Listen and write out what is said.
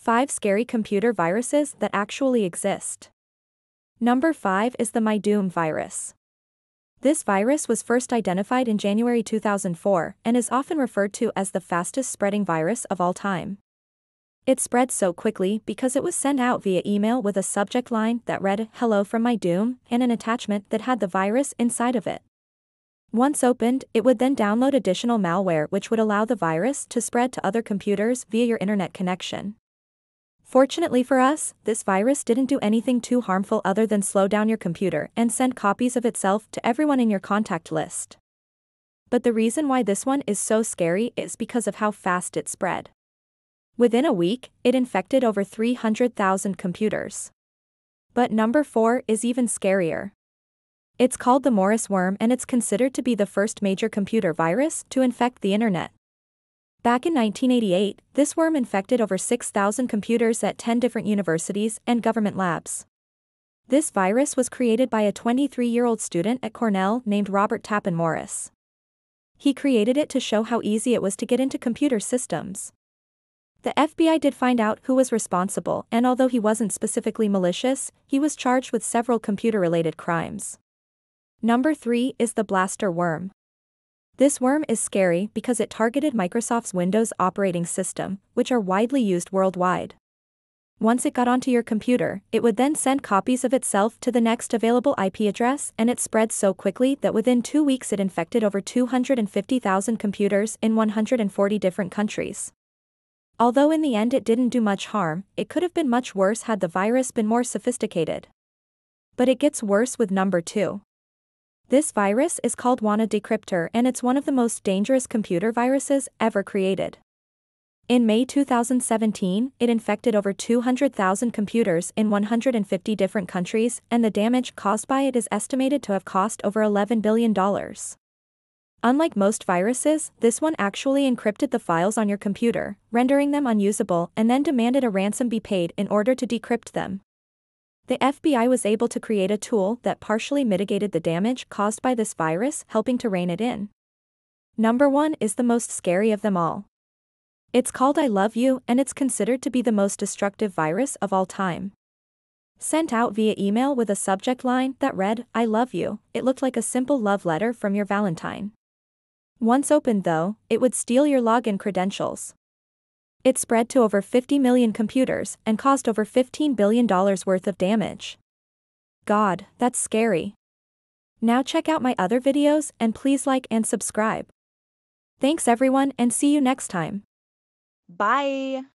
5 Scary Computer Viruses That Actually Exist. Number 5 is the MyDoom virus. This virus was first identified in January 2004 and is often referred to as the fastest spreading virus of all time. It spread so quickly because it was sent out via email with a subject line that read, Hello from my doom, and an attachment that had the virus inside of it. Once opened, it would then download additional malware which would allow the virus to spread to other computers via your internet connection. Fortunately for us, this virus didn't do anything too harmful other than slow down your computer and send copies of itself to everyone in your contact list. But the reason why this one is so scary is because of how fast it spread. Within a week, it infected over 300,000 computers. But number 4 is even scarier. It's called the Morris worm and it's considered to be the first major computer virus to infect the internet. Back in 1988, this worm infected over 6,000 computers at 10 different universities and government labs. This virus was created by a 23-year-old student at Cornell named Robert Tappan Morris. He created it to show how easy it was to get into computer systems. The FBI did find out who was responsible and although he wasn't specifically malicious, he was charged with several computer-related crimes. Number 3 is the blaster worm. This worm is scary because it targeted Microsoft's Windows operating system, which are widely used worldwide. Once it got onto your computer, it would then send copies of itself to the next available IP address and it spread so quickly that within two weeks it infected over 250,000 computers in 140 different countries. Although in the end it didn't do much harm, it could have been much worse had the virus been more sophisticated. But it gets worse with number 2. This virus is called WANA Decryptor and it's one of the most dangerous computer viruses ever created. In May 2017, it infected over 200,000 computers in 150 different countries, and the damage caused by it is estimated to have cost over $11 billion. Unlike most viruses, this one actually encrypted the files on your computer, rendering them unusable, and then demanded a ransom be paid in order to decrypt them. The FBI was able to create a tool that partially mitigated the damage caused by this virus, helping to rein it in. Number 1 is the most scary of them all. It's called I Love You and it's considered to be the most destructive virus of all time. Sent out via email with a subject line that read, I love you, it looked like a simple love letter from your Valentine. Once opened though, it would steal your login credentials. It spread to over 50 million computers and caused over $15 billion worth of damage. God, that's scary. Now check out my other videos and please like and subscribe. Thanks everyone and see you next time. Bye.